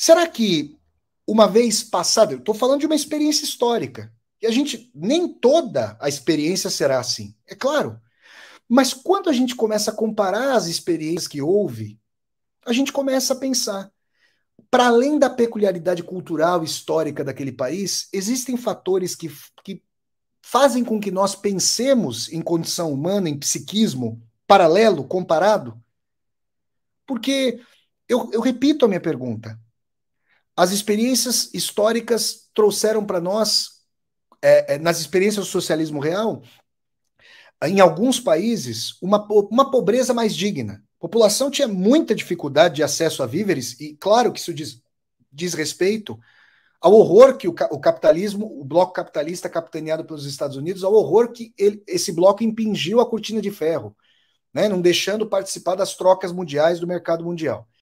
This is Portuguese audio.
Será que, uma vez passada, eu estou falando de uma experiência histórica, e a gente, nem toda a experiência será assim, é claro. Mas quando a gente começa a comparar as experiências que houve, a gente começa a pensar. Para além da peculiaridade cultural histórica daquele país, existem fatores que, que fazem com que nós pensemos em condição humana, em psiquismo paralelo, comparado? Porque, eu, eu repito a minha pergunta, as experiências históricas trouxeram para nós, é, é, nas experiências do socialismo real, em alguns países, uma, uma pobreza mais digna. A população tinha muita dificuldade de acesso a víveres, e claro que isso diz, diz respeito ao horror que o, o, capitalismo, o bloco capitalista capitaneado pelos Estados Unidos, ao horror que ele, esse bloco impingiu a cortina de ferro, né, não deixando participar das trocas mundiais do mercado mundial.